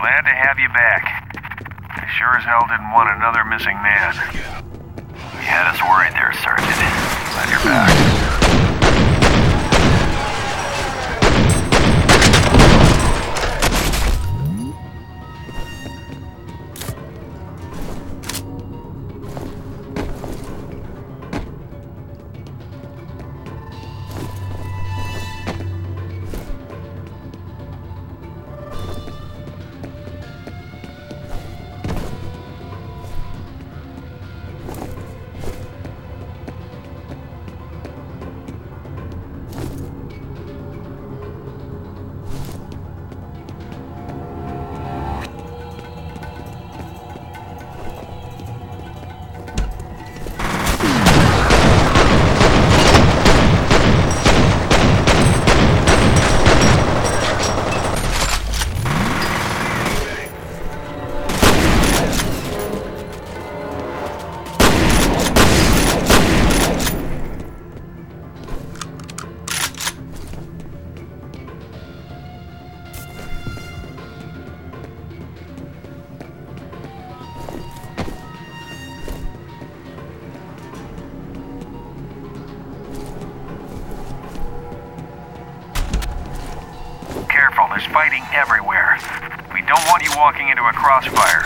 Glad to have you back. I sure as hell didn't want another missing man. You had us worried there, Sergeant. Glad you're back. Careful, there's fighting everywhere. We don't want you walking into a crossfire.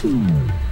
I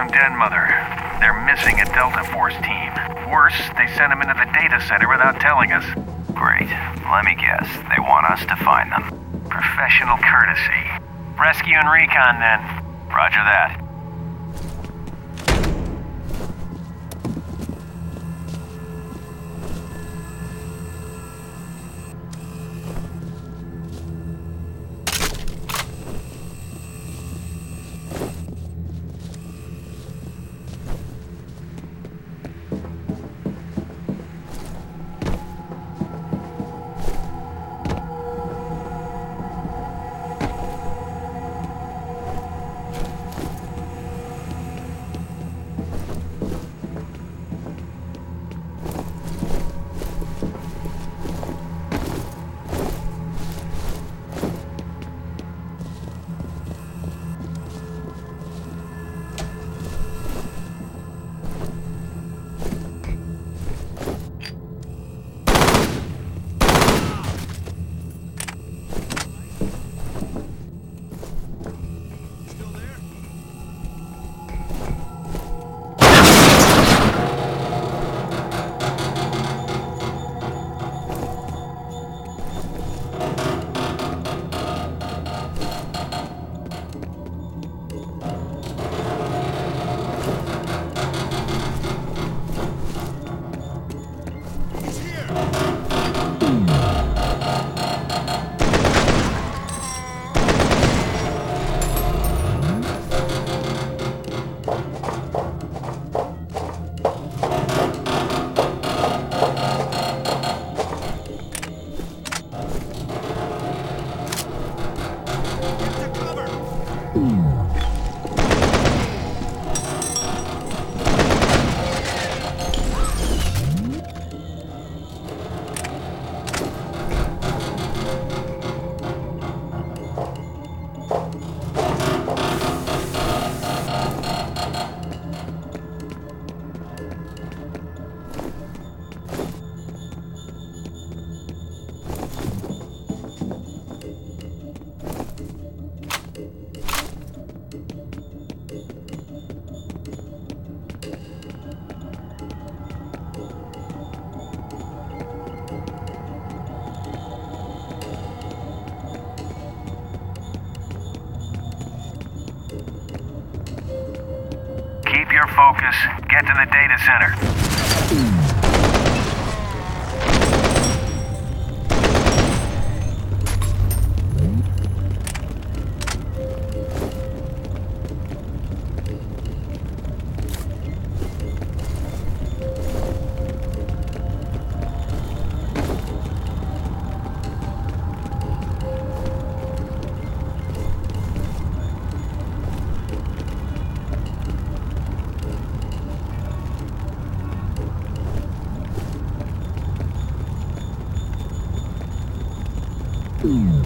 from Den Mother. They're missing a Delta Force team. Worse, they sent them into the data center without telling us. Great. Let me guess. They want us to find them. Professional courtesy. Rescue and recon, then. Roger that. Focus. Get to the data center. Mm.